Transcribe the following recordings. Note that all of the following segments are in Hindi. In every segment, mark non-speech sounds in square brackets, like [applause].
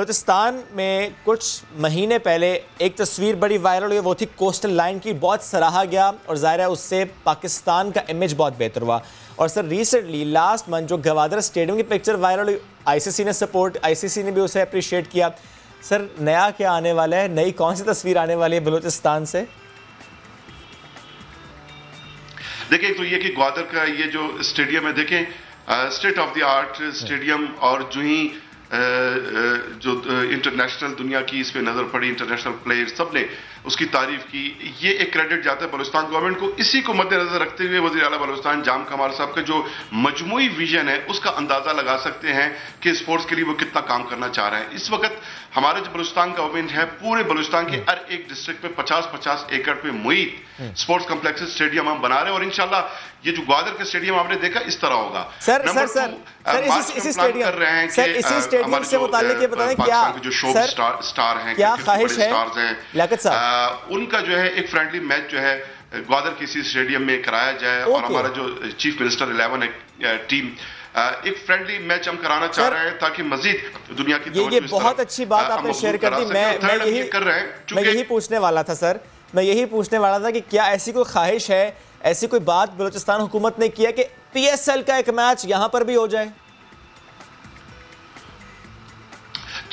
बलोचिस्तान में कुछ महीने पहले एक तस्वीर बड़ी वायरल हुई, वो थी कोस्टल लाइन की, बहुत सराहा गया और ज़ाहिर है उससे पाकिस्तान का इमेज बहुत बेहतर हुआ। और सर रिसेंटली लास्ट मंथ जो गवादर स्टेडियम की पिक्चर वायरल हुई आईसीसी ने सपोर्ट आईसीसी ने भी उसे अप्रिशिएट किया। सर, नया क्या आने वाला है? नई कौन सी तस्वीर आने वाली है बलूचिस्तान से? देखिए तो ये कि ग्वादर का ये जो स्टेडियम है, देखें state of the art stadium और जो ही जो इंटरनेशनल दुनिया की इस पर नज़र पड़ी इंटरनेशनल प्लेयर सबने उसकी तारीफ़ की। ये एक क्रेडिट जाता है बलोचिस्तान गवर्नमेंट को। इसी को मद्देनजर रखते हुए वजी अला बलोचिस्तान जाम कमाल साहब का जो मजमू विजन है उसका अंदाज़ा लगा सकते हैं कि स्पोर्ट्स के लिए वो कितना काम करना चाह रहे हैं। इस वक्त हमारे जो बलोचिस्तान गवर्नमेंट है पूरे बलोचिस्तान के हर एक डिस्ट्रिक्ट में पचास पचास एकड़ पे मुहित स्पोर्ट्स कम्प्लेक्स स्टेडियम हम बना रहे हैं और इनशाला ये जो ग्वादर का स्टेडियम आपने देखा इस तरह होगा। सर सर सर सर इसी इसी स्टेडियम कर रहे हैं स्टेडियम से मुतालिक बताएँ क्या जो शो स्टार स्टार हैं क्या ख्वाहिश है? लियाकत साहब। उनका जो है एक फ्रेंडली मैच जो है ग्वादर किसी स्टेडियम में कराया जाए और हमारा जो चीफ मिनिस्टर इलेवन टीम एक फ्रेंडली मैच हम कराना चाह रहे हैं ताकि मजीद दुनिया की ये, ये बहुत अच्छी बात आपने शेयर कर दी। मैं मैं यही कर रहे हैं मैं यही पूछने वाला था सर। मैं यही पूछने वाला था कि क्या ऐसी कोई ख्वाहिश है ऐसी कोई बात बलूचिस्तान हुकूमत ने किया कि पीएसएल का एक मैच यहाँ पर भी हो जाए?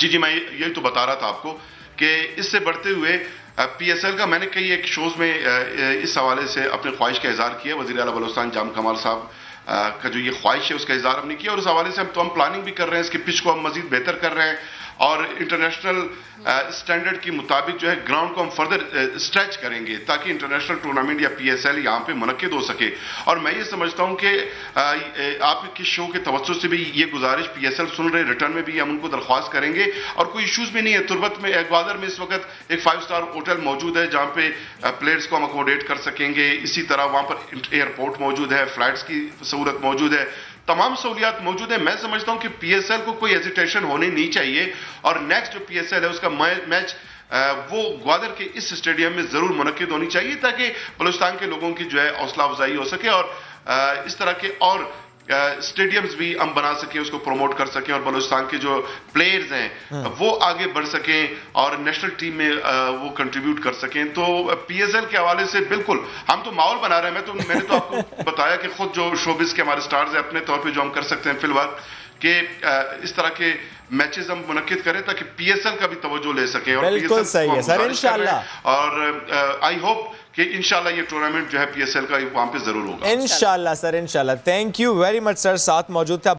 जी जी, मैं यही तो बता रहा था आपको कि इससे बढ़ते हुए पीएसएल का मैंने कई एक शोज़ में इस हवाले से अपने ख्वाहिश का इजहार किया वजी अला बलोस्तान जाम कमाल साहब का जो ये ख्वाहिश है, उसका इजहार हमने किया और उस हवाले से हम तो हम प्लानिंग भी कर रहे हैं, इसकी पिच को हम मजीद बेहतर कर रहे हैं और इंटरनेशनल स्टैंडर्ड के मुताबिक जो है ग्राउंड को हम फर्दर स्ट्रेच करेंगे ताकि इंटरनेशनल टूर्नामेंट या पीएसएल यहाँ पर मुनद हो सके। और मैं ये समझता हूँ कि आपके शो के तवज्जो से भी ये गुजारिश पीएसएल सुन रहे रिटर्न में भी हम उनको दरख्वास्त करेंगे और कोई इश्यूज़ भी नहीं है। तुरबत में ग्वादर में इस वक्त एक फाइव स्टार होटल मौजूद है जहाँ पे प्लेयर्स को हम अकोमोडेट कर सकेंगे। इसी तरह वहाँ पर एयरपोर्ट मौजूद है फ्लाइट्स की सहूलत मौजूद है। तमाम सहूलियात मौजूद है। मैं समझता हूँ कि पीएसएल को कोई एजिटेशन होनी नहीं चाहिए। और नेक्स्ट जो पीएसएल है, उसका मैच वो ग्वादर के इस स्टेडियम में ज़रूर मुनद होनी चाहिए ताकि बलुस्तान के लोगों की जो है हौसला अफजाई हो सके और इस तरह के और स्टेडियम्स भी हम बना सकें उसको प्रमोट कर सकें और बलूचिस्तान के जो प्लेयर्स हैं हाँ। वो आगे बढ़ सकें और नेशनल टीम में वो कंट्रीब्यूट कर सकें। तो पीएसएल के हवाले से बिल्कुल हम तो माहौल बना रहे हैं। मैं तो मैंने तो आपको [laughs] बताया कि खुद जो शोबिस के हमारे स्टार्स हैं अपने तौर पर जो हम कर सकते हैं फ़िलहाल कि इस तरह के मैचेस हम मुनद करें ताकि पीएसएल का भी तवज्जो ले सकें और बिल्कुल सही है सर इंशाल्लाह। और आई होप कि इंशाल्लाह ये टूर्नामेंट जो है पीएसएल का वहाँ पे ज़रूर होगा। इंशाल्लाह, सर इनशाला thank you very much sir साथ मौजूद थे